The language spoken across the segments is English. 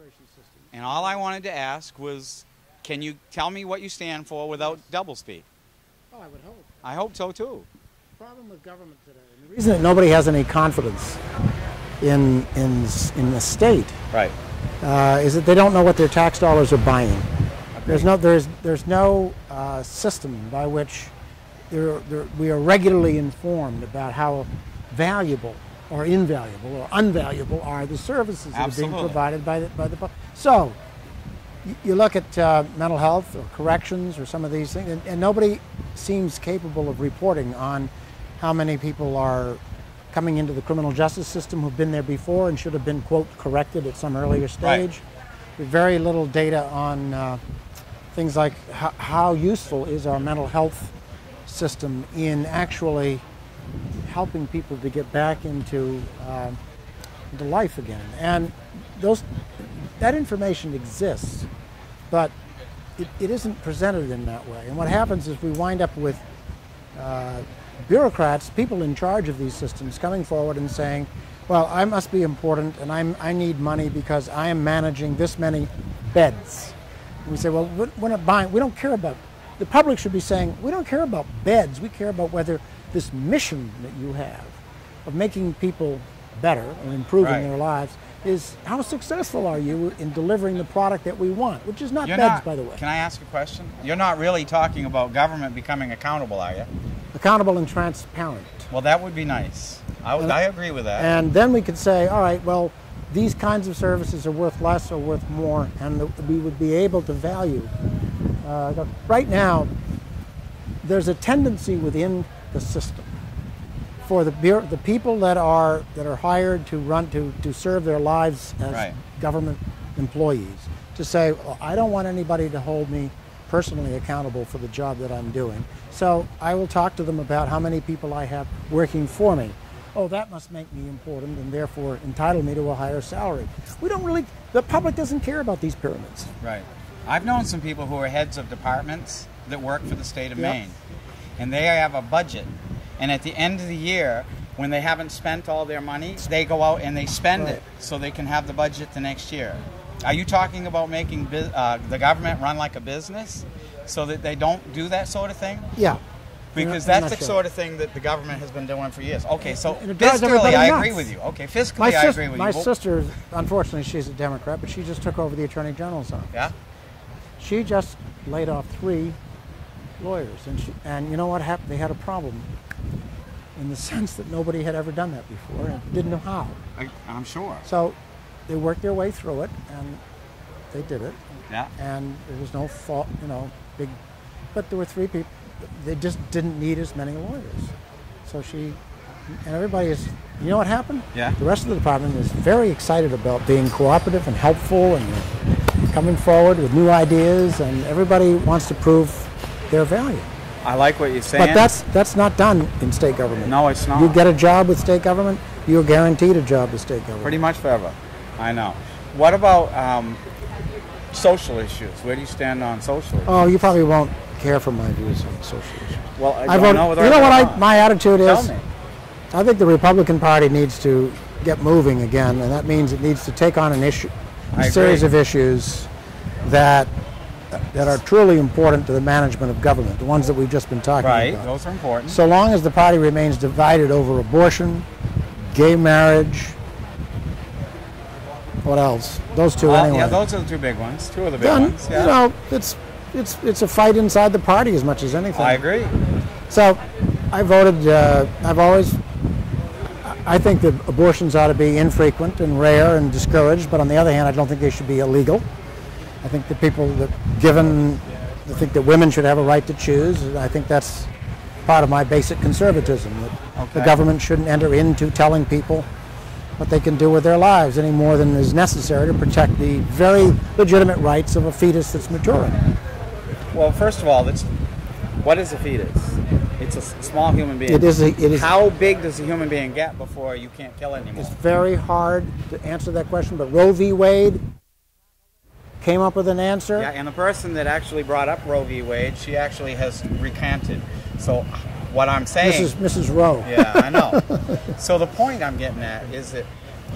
registration system. And all I wanted to ask was, can you tell me what you stand for without doublespeak? Oh, I would hope. I hope so too. The problem with government today, and the reason that nobody has any confidence in in in the state Right. uh, is that they don't know what their tax dollars are buying. There's no there's there's no uh, system by which there, there, we are regularly informed about how valuable or invaluable or unvaluable are the services that are being provided by the by the pu- so. You look at uh, mental health or corrections or some of these things, and, and nobody seems capable of reporting on how many people are coming into the criminal justice system who've been there before and should have been, quote, corrected at some earlier stage. With very little data on uh, things like how useful is our mental health system in actually helping people to get back into, uh, life again. And those, that information exists, but it, it isn't presented in that way. And what happens is we wind up with uh, bureaucrats, people in charge of these systems, coming forward and saying, "Well, I must be important, and I'm, I need money because I am managing this many beds." And we say, "Well, we- we're not buying. We don't care about." The public should be saying, "We don't care about beds. We care about whether this mission that you have of making people better and improving Right. their lives is how successful are you in delivering the product that we want, which is not You're beds, not, by the way." Can I ask a question? You're not really talking about government becoming accountable, are you? Accountable and transparent. Well, that would be nice. I, would, I agree with that. And then we could say, all right, well, these kinds of services are worth less or worth more, and we would be able to value. Uh, right now, there's a tendency within the system for the the people that are that are hired to run to to serve their lives as Right. government employees to say, well, I don't want anybody to hold me personally accountable for the job that I'm doing. So I will talk to them about how many people I have working for me. Oh, that must make me important and therefore entitle me to a higher salary. We don't really, the public doesn't care about these pyramids. Right. I've known some people who are heads of departments that work for the state of Yep. Maine. And they have a budget. And at the end of the year, when they haven't spent all their money, they go out and they spend Right. it so they can have the budget the next year. Are you talking about making uh, the government run like a business so that they don't do that sort of thing? Yeah. Because In a- in a that's the nutshell. sort of thing that the government has been doing for years. Okay, so And it drives everybody fiscally, I agree with you. Okay, fiscally, My, I agree with my you. Well, sister, unfortunately, she's a Democrat, but she just took over the Attorney General's office. Yeah? She just laid off three lawyers, and she, and you know what happened? They had a problem, in the sense that nobody had ever done that before and didn't know how. I, I'm sure. So they worked their way through it, and they did it, Yeah. and there was no fault, you know, big. But there were three people. They just didn't need as many lawyers, so she, and everybody is. You know what happened? Yeah. The rest of the department is very excited about being cooperative and helpful and coming forward with new ideas, and everybody wants to prove their value. I like what you're saying. But that's that's not done in state government. No, it's not. You get a job with state government, you're guaranteed a job with state government. Pretty much forever. I know. What about um, social issues? Where do you stand on social issues? Oh, you probably won't care for my views on social issues. well, I, I don't know whether you know what I, my attitude Tell is? me. I think the Republican Party needs to get moving again, and that means it needs to take on an issue, I a series agree. of issues that that are truly important to the management of government, the ones that we've just been talking Right, about. Right, those are important. So long as the party remains divided over abortion, gay marriage, what else? Those two Uh, anyway. Yeah, those are the two big ones. Two of the big Then, ones. Yeah. you know, it's it's it's a fight inside the party as much as anything. I agree. So, I voted. Uh, I've always. I think that abortions ought to be infrequent and rare and discouraged, but on the other hand, I don't think they should be illegal. I think that people that given, I think that women should have a right to choose. I think that's part of my basic conservatism. That the government shouldn't enter into telling people what they can do with their lives any more than is necessary to protect the very legitimate rights of a fetus that's maturing. Well, first of all, that's, what is a fetus? It's a small human being. It is. A, it is. How big does a human being get before you can't kill anymore? It's very hard to answer that question, but Roe v. Wade came up with an answer. Yeah, and the person that actually brought up Roe v. Wade, she actually has recanted. So, what I'm saying. Mrs. Mrs. Roe. Yeah, I know. so the point I'm getting at is that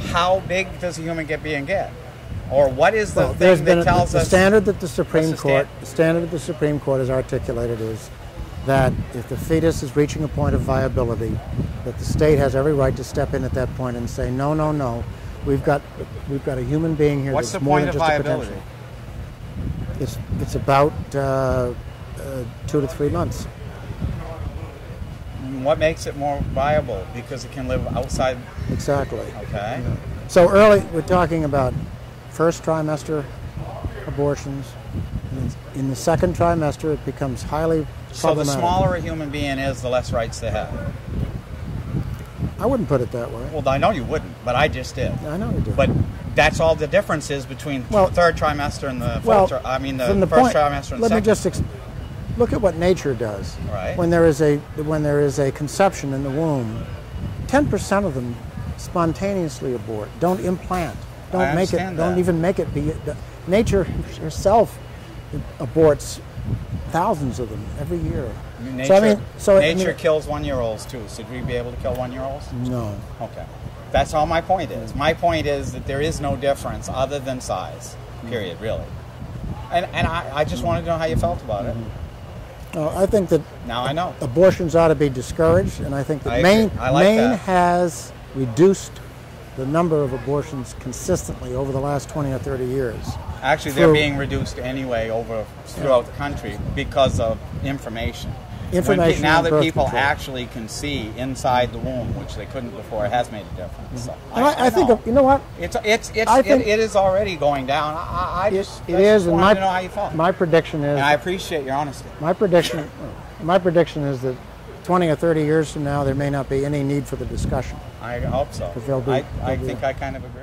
how big does a human get being get? Or what is the Well, thing that a, tells the us standard that the Supreme the Court, stand- the standard that the Supreme Court has articulated is that if the fetus is reaching a point of viability, that the state has every right to step in at that point and say, no, no, no, we've got we've got a human being here What's that's the more point than of just a viability? potential. It's it's about uh, uh, two to three months. What makes it more viable? Because it can live outside. Exactly. Okay. So early, we're talking about first trimester abortions. In the second trimester, it becomes highly So the smaller a human being is, the less rights they have. I wouldn't put it that way. Well, I know you wouldn't, but I just did. I know you do. But that's all the difference is between Well- third trimester and the well, fourth. I mean, the, the first point, trimester and let second. me just ex- look at what nature does. Right. When there is a when there is a conception in the womb, ten percent of them spontaneously abort. Don't implant. Don't I make it. understand Don't even make it be. the- Nature herself aborts thousands of them every year. Nature, so I mean, so I nature mean, kills one-year-olds too. Should we be able to kill one-year-olds? no. Okay. That's all my point is. My point is that there is no difference other than size. Mm-hmm. Period. Really. And and I, I just wanted to know how you felt about it. Mm-hmm. No, I think that Now I know. abortions ought to be discouraged, and I think that I. Maine, I like Maine that. has reduced the number of abortions consistently over the last 20 or 30 years. Actually, they're being reduced anyway over throughout the country because of information. When now that people control. actually can see inside the womb, which they couldn't before, it has made a difference. Mm-hmm. So And I, I think, know. you know what? it's it's it's I it, it is already going down. I, I I It, just it I is, and my, know how you felt. my prediction is, and I appreciate your honesty. my prediction, my prediction is that 20 or 30 years from now, there may not be any need for the discussion. I hope so. I, I think I kind of agree.